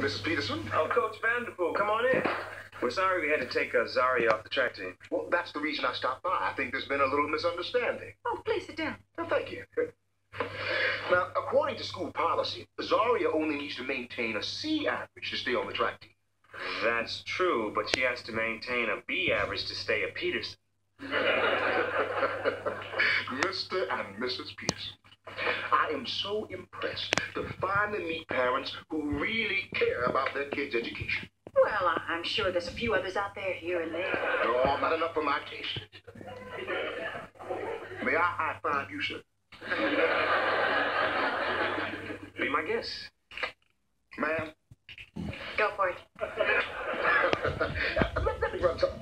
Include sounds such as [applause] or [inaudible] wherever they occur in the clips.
Mrs. Peterson? Oh, Coach Vanderpool, come on in. We're sorry we had to take uh, Zaria off the track team. Well, that's the reason I stopped by. I think there's been a little misunderstanding. Oh, please sit down. Oh, thank you. Now, according to school policy, Zaria only needs to maintain a C average to stay on the track team. That's true, but she has to maintain a B average to stay at Peterson. [laughs] Mr. and Mrs. Peterson, I am so impressed to finally meet parents who really care about their kids' education. Well, I- I'm sure there's a few others out there here and there. Oh, not enough for my taste. May I high five you, sir? Be my guest. Ma'am? Go for it. let, [laughs] let me run something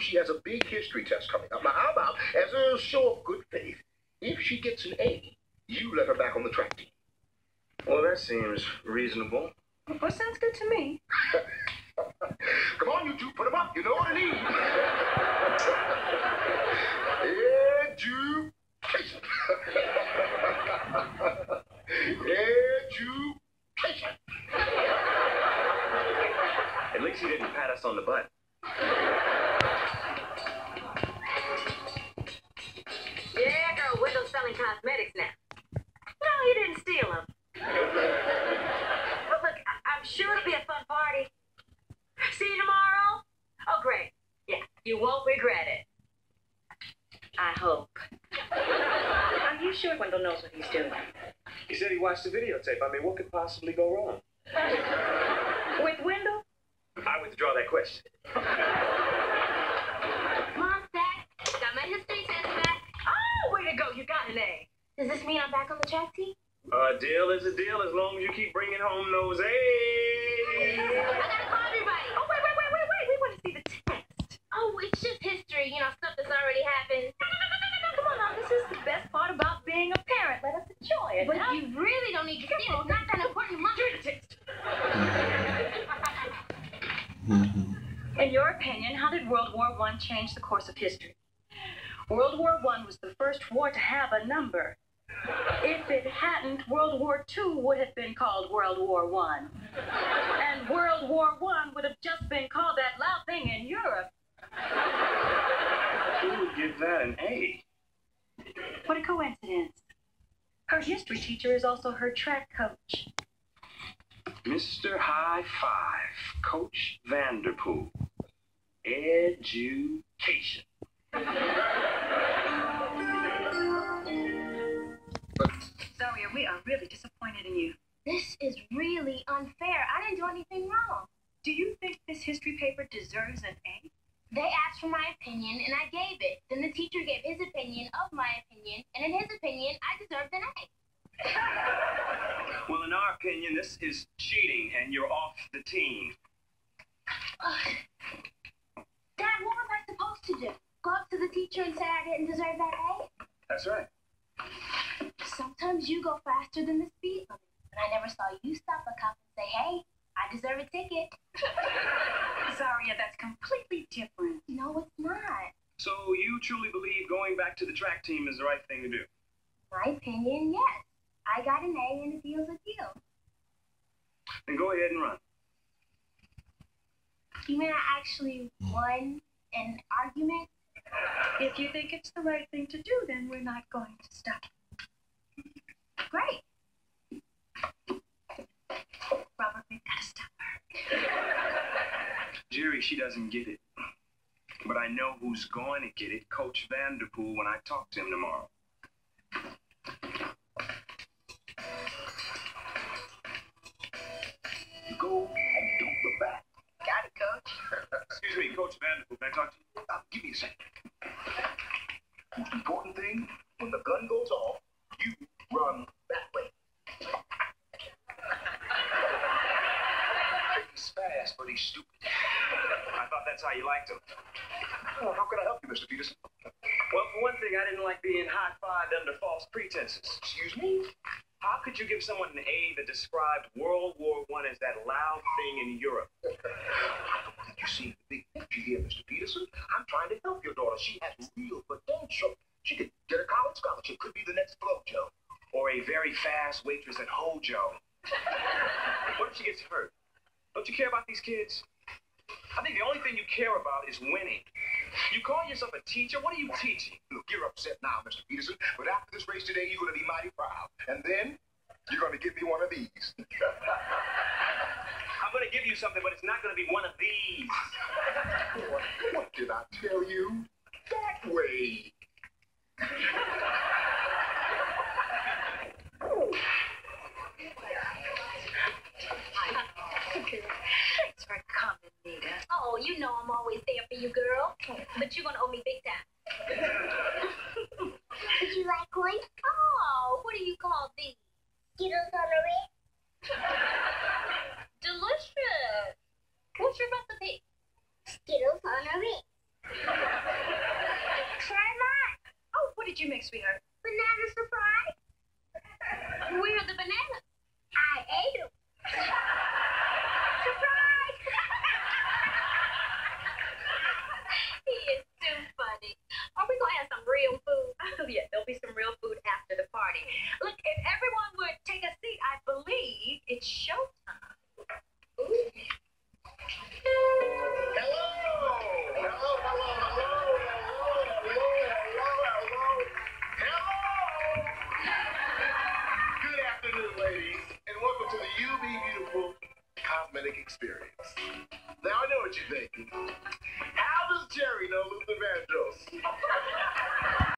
she has a big history test coming up. Now, how about, as a show of good faith, if she gets an A, you let her back on the track team? Well, that seems reasonable. Well, sounds good to me. [laughs] Come on, you two, put them up. You know what I need. [laughs] you won't regret it. I hope. Are you sure Wendell knows what he's doing? He said he watched the videotape. I mean, what could possibly go wrong? With Wendell? I withdraw that question. Mom, Dad, got my history test back. Oh, way to go. You got an A. Does this mean I'm back on the track team? A deal is a deal as long as you keep bringing home those A's. I A's. gotta call everybody. Oh, wait, wait, wait, wait, wait. We want to see the test. Oh, it's just history, you know, stuff that's already happened. Come on now. This is the best part about being a parent. Let us enjoy it. But huh? you really don't need to see it. It's not that important, Mom. Give me the. In your opinion, how did World War I change the course of history? World War I was the first war to have a number. If it hadn't, World War II would have been called World War I. And World War I would have just been called that loud thing in Europe. Who would give that an A? What a coincidence. Her history teacher is also her track coach. Mr. High Five, Coach Vanderpool. Education. Zaria, we are really disappointed in you. This is really unfair. I didn't do anything wrong. Do you think this history paper deserves an A? They asked for my opinion, and I gave it. Then the teacher gave his opinion of my opinion, and in his opinion, I deserved an A. [laughs] Well, in our opinion, this is cheating and you're off the team. [sighs] Dad, what was I supposed to do? Go up to the teacher and say I didn't deserve that A? That's right. Sometimes you go faster than the speed limit, but I never saw you stop a cop and say, hey, I deserve a ticket. [laughs] Zaria, that's completely different. No, it's not. So you truly believe going back to the track team is the right thing to do? My opinion, yes. I got an A and a deal's a deal. Then go ahead and run. You mean I actually hmm. won an argument? If you think it's the right thing to do, then we're not going to stop. Great. Robert, we've got to stop her. Jerri, she doesn't get it. But I know who's going to get it Coach Vanderpool when I talk to him tomorrow. Go and don't look back. Got it, coach. Excuse me, Coach Vanderpool, can I talk to you? Now, give me a second. Most important thing, when the gun goes off, you run that way. He's fast, but he's stupid. I thought that's how you liked him. Oh, how can I help you, Mr. Peterson? Well, for one thing, I didn't like being high-fived under false pretenses. Excuse me? How could you give someone an A that described World War One as that loud thing in Europe? You see the big picture here, Mr. Peterson. I'm trying to help your daughter. She has real potential. She could get a college scholarship. Could be the next Flojo. Or a very fast waitress at Hojo. [laughs] what if she gets hurt? Don't you care about these kids? I think the only thing you care about is winning. You call yourself a teacher? What are you teaching? Look, you're upset now, Mr. Peterson, but after this race today, you're going to be mighty proud. And then you're going to give me one of these. [laughs] I'm going to give you something, but it's not going to be one of these. what, what did I tell you? That way. For you, girl. But you're gonna owe me big time. [laughs] Would you like one? Oh, what do you call these? Skittles on a red. [laughs] Delicious.